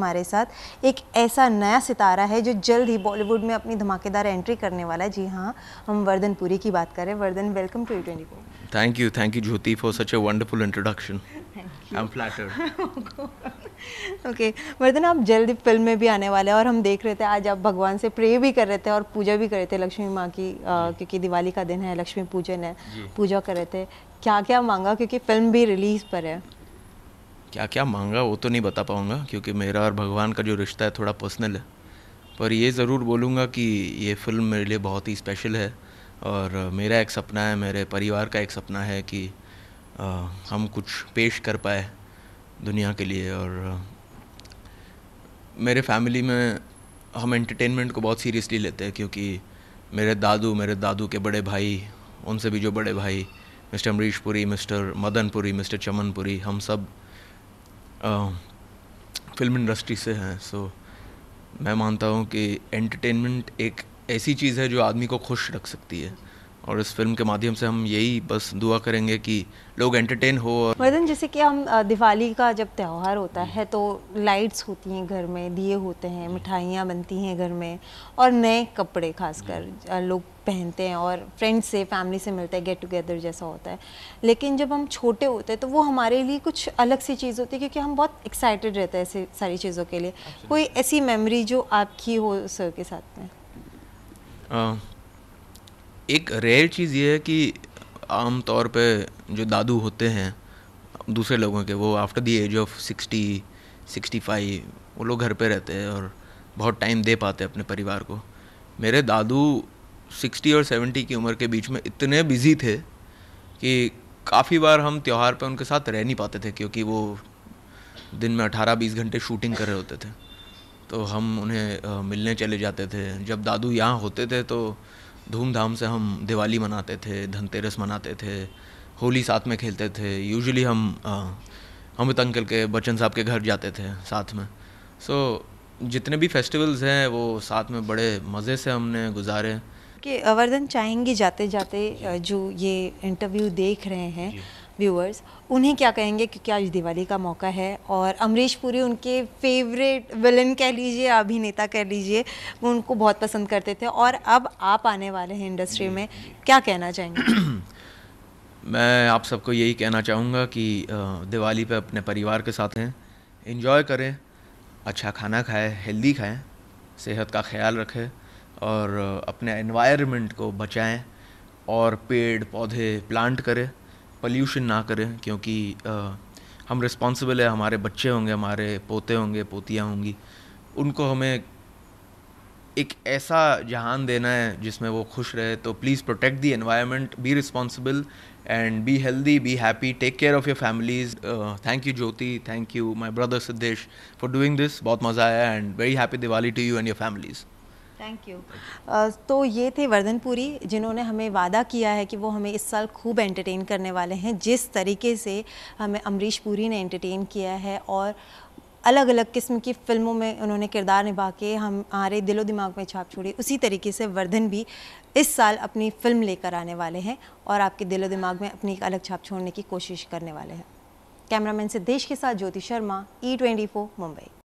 हमारे साथ एक ऐसा नया सितारा है जो जल्द ही बॉलीवुड में अपनी धमाकेदार एंट्री करने वाला है। जी हाँ हम वर्धन पुरी की बात करें Vardhan welcome to twenty four thank you thank you Jyoti for such a wonderful introduction I am flattered okay Vardhan आप जल्द फ़िल्म में भी आने वाले हैं और हम देख रहे थे आज आप भगवान से प्रे भी कर रहे थे और पूजा भी कर रहे थे। लक्ष्मी माँ की आ, क्योंकि दिवाली का दिन है लक्ष्मी पूजन है पूजा कर रहे थे। क्या क्या मांगा? क्योंकि फ़िल्म भी रिलीज़ पर है। क्या क्या मांगा वो तो नहीं बता पाऊँगा क्योंकि मेरा और भगवान का जो रिश्ता है थोड़ा पर्सनल है। पर ये ज़रूर बोलूँगा कि ये फ़िल्म मेरे लिए बहुत ही स्पेशल है और मेरा एक सपना है मेरे परिवार का एक सपना है कि आ, हम कुछ पेश कर पाए दुनिया के लिए और मेरे फैमिली में हम एंटरटेनमेंट को बहुत सीरियसली लेते हैं क्योंकि मेरे दादू मेरे दादू के बड़े भाई उनसे भी जो बड़े भाई mister Amrish Puri mister Madan Puri mister Chaman Puri हम सब फ़िल्म इंडस्ट्री से हैं सो मैं मानता हूँ कि एंटरटेनमेंट एक ऐसी चीज़ है जो आदमी को खुश रख सकती है। और इस फ़िल्म के माध्यम से हम यही बस दुआ करेंगे कि लोग एंटरटेन हो और वर्धन जैसे कि हम दिवाली का जब त्यौहार होता है तो लाइट्स होती हैं घर में दिए होते हैं मिठाइयाँ बनती हैं घर में और नए कपड़े खासकर लोग पहनते हैं और फ्रेंड्स से फैमिली से मिलते हैं गेट टुगेदर जैसा होता है। लेकिन जब हम छोटे होते हैं तो वो हमारे लिए कुछ अलग सी चीज़ होती है क्योंकि हम बहुत एक्साइटेड रहते हैं ऐसी सारी चीज़ों के लिए। कोई ऐसी मेमोरी जो आपकी हो सर के साथ में? एक रेयर चीज़ ये है कि आम तौर पे जो दादू होते हैं, दूसरे लोगों के, वो after the age of sixty sixty five वो लोग घर पे रहते हैं और बहुत टाइम दे पाते हैं अपने परिवार को। मेरे दादू सिक्सटी और सेवेंटी की उम्र के बीच में इतने बिज़ी थे कि काफ़ी बार हम त्यौहार पे उनके साथ रह नहीं पाते थे क्योंकि वो दिन में अठारह बीस घंटे शूटिंग कर रहे होते थे। तो हम उन्हें मिलने चले जाते थे। जब दादू यहाँ होते थे तो धूमधाम से हम दिवाली मनाते थे धनतेरस मनाते थे होली साथ में खेलते थे। यूजुअली हम अमित अंकल के बच्चन साहब के घर जाते थे साथ में। सो so, जितने भी फेस्टिवल्स हैं वो साथ में बड़े मज़े से हमने गुजारे। कि अवर्धन चाहेंगे जाते जाते जो ये इंटरव्यू देख रहे हैं व्यूअर्स उन्हें क्या कहेंगे? क्योंकि आज दिवाली का मौका है और अमरीश पुरी उनके फेवरेट विलन कह लीजिए, अभिनेता कह लीजिए, वो उनको बहुत पसंद करते थे। और अब आप आने वाले हैं इंडस्ट्री में, क्या कहना चाहेंगे? मैं आप सबको यही कहना चाहूँगा कि दिवाली पे अपने परिवार के साथ हैं इन्जॉय करें अच्छा खाना खाएँ हेल्दी खाएँ, सेहत का ख्याल रखें, और अपने एनवायरनमेंट को बचाएँ, और पेड़ पौधे प्लांट करें। पॉल्यूशन ना करें, क्योंकि हम रिस्पॉन्सिबल है, हमारे बच्चे होंगे, हमारे पोते होंगे, पोतियाँ होंगी। उनको हमें एक ऐसा जहान देना है जिसमें वो खुश रहे तो please protect the environment be responsible and be healthy be happy take care of your families thank you Jyoti thank you my brother Siddhesh for doing this बहुत मज़ा आया and very happy Diwali to you and your families thank you uh, तो ये थे वर्धनपुरी जिन्होंने हमें वादा किया है कि वो हमें इस साल खूब एंटरटेन करने वाले हैं। जिस तरीके से हमें अमरीश पुरी ने एंटरटेन किया है और अलग अलग किस्म की फ़िल्मों में उन्होंने किरदार निभा के हम हमारे दिलो दिमाग में छाप छोड़ी उसी तरीके से वर्धन भी इस साल अपनी फ़िल्म लेकर आने वाले हैं और आपके दिलो दिमाग में अपनी एक अलग छाप छोड़ने की कोशिश करने वाले हैं। कैमरामैन से देश के साथ ज्योति शर्मा ई ट्वेंटी मुंबई।